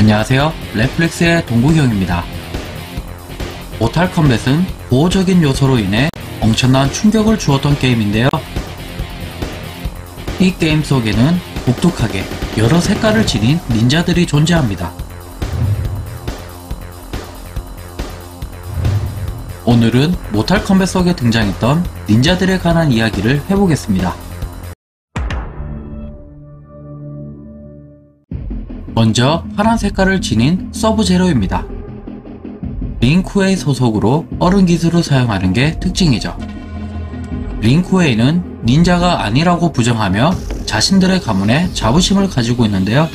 안녕하세요. 넷플릭스의 동구경입니다. 모탈 컴뱃은 보호적인 요소로 인해 엄청난 충격을 주었던 게임인데요. 이 게임 속에는 독특하게 여러 색깔을 지닌 닌자들이 존재합니다. 오늘은 모탈 컴뱃 속에 등장했던 닌자들에 관한 이야기를 해보겠습니다. 먼저 파란 색깔을 지닌 서브 제로입니다. 링쿠웨이 소속으로 얼음 기술을 사용하는 게 특징이죠. 링쿠웨이는 닌자가 아니라고 부정하며 자신들의 가문에 자부심을 가지고 있는데요.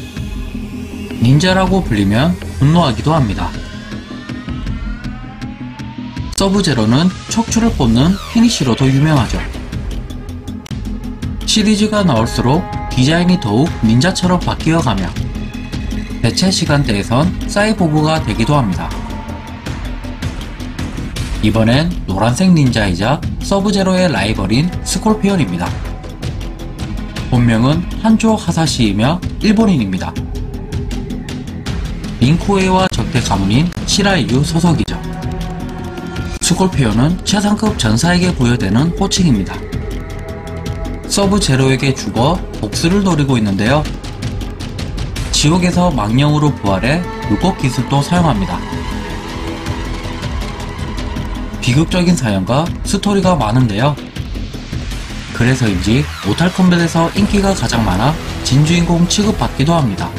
닌자라고 불리면 분노하기도 합니다. 서브제로는 척추를 뽑는 피니시로도 유명하죠. 시리즈가 나올수록 디자인이 더욱 닌자처럼 바뀌어 가며 대체 시간대에선 사이보그가 되기도 합니다. 이번엔 노란색 닌자이자 서브제로의 라이벌인 스콜피언입니다. 본명은 한조 하사시이며 일본인입니다. 링쿠웨이와 적대 가문인 시라이류 소속이죠. 스콜피언은 최상급 전사에게 부여되는 호칭입니다. 서브 제로에게 죽어 복수를 노리고 있는데요. 지옥에서 망령으로 부활해 불꽃 기술도 사용합니다. 비극적인 사연과 스토리가 많은데요. 그래서인지 모탈 컴뱃에서 인기가 가장 많아 진주인공 취급받기도 합니다.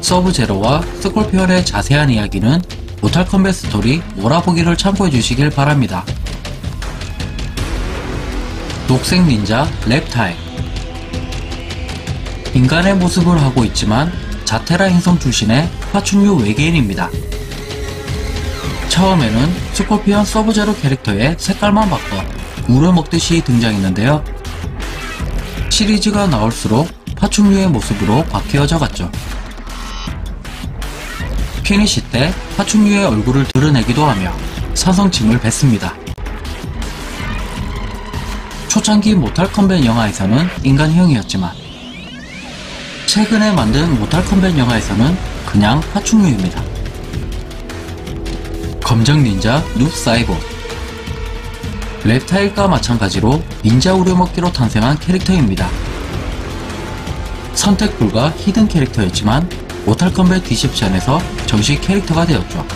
서브 제로와 스콜피언의 자세한 이야기는 모탈 컴뱃 스토리 몰아보기를 참고해 주시길 바랍니다. 녹색 닌자 랩타일 인간의 모습을 하고 있지만 자테라 행성 출신의 파충류 외계인입니다. 처음에는 스콜피언 서브제로 캐릭터의 색깔만 바꿔 우려먹듯이 등장했는데요. 시리즈가 나올수록 파충류의 모습으로 바뀌어져 갔죠. 피니시 때 파충류의 얼굴을 드러내기도 하며 산성침을 뱉습니다. 초창기 모탈 컴뱃 영화에서는 인간형이었지만 최근에 만든 모탈 컴뱃 영화에서는 그냥 파충류입니다. 검정 닌자 눕 사이봇 랩타일과 마찬가지로 닌자 우려먹기로 탄생한 캐릭터입니다. 선택 불가 hidden 캐릭터였지만 모탈 컴뱃 디셉션에서 정식 캐릭터가 되었죠.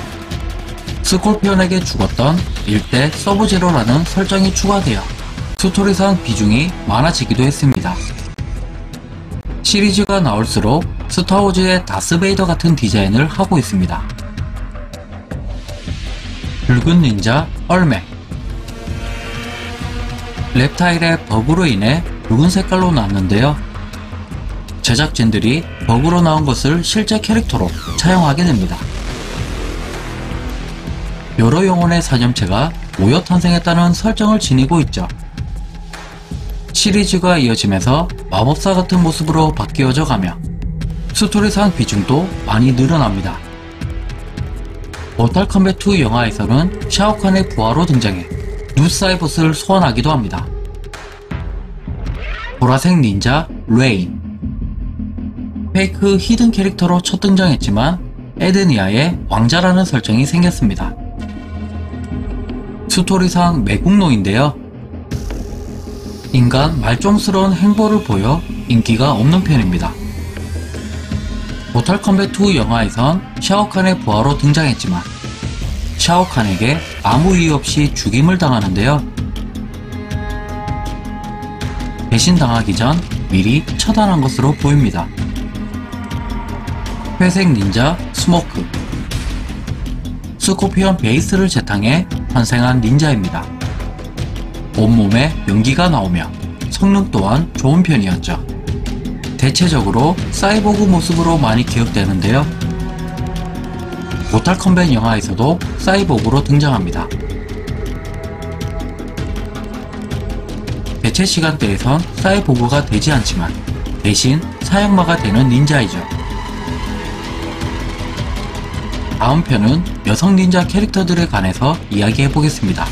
스콜피언에게 죽었던 일대 서브제로라는 설정이 추가되어 스토리상 비중이 많아지기도 했습니다. 시리즈가 나올수록 스타워즈의 다스베이더 같은 디자인을 하고 있습니다. 붉은 닌자 얼맥 랩타일의 버그로 인해 붉은 색깔로 나왔는데요. 제작진들이 버그로 나온 것을 실제 캐릭터로 차용하게 됩니다. 여러 영혼의 사념체가 모여 탄생했다는 설정을 지니고 있죠. 시리즈가 이어지면서 마법사 같은 모습으로 바뀌어져 가며 스토리상 비중도 많이 늘어납니다. 모탈 컴뱃 2 영화에서는 샤오칸의 부하로 등장해 눕 사이봇을 소환하기도 합니다. 보라색 닌자 레인 fake hidden 캐릭터로 첫 등장했지만 에드니아의 왕자라는 설정이 생겼습니다. 스토리상 매국노인데요. 인간 말종스러운 행보를 보여 인기가 없는 편입니다. 모탈 컴뱃 2 영화에선 샤오칸의 부하로 등장했지만 샤오칸에게 아무 이유 없이 죽임을 당하는데요. 배신 당하기 전 미리 처단한 것으로 보입니다. 회색 닌자 스모크 스콜피언 베이스를 재탕해 탄생한 닌자입니다. 온몸에 연기가 나오며 성능 또한 좋은 편이었죠. 대체적으로 사이보그 모습으로 많이 기억되는데요. 모탈 컴뱃 영화에서도 사이보그로 등장합니다. 대체 시간대에선 사이보그가 되지 않지만 대신 사형마가 되는 닌자이죠. 다음 편은 여성 닌자 캐릭터들에 관해서 이야기해 보겠습니다.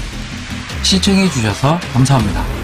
시청해주셔서 감사합니다.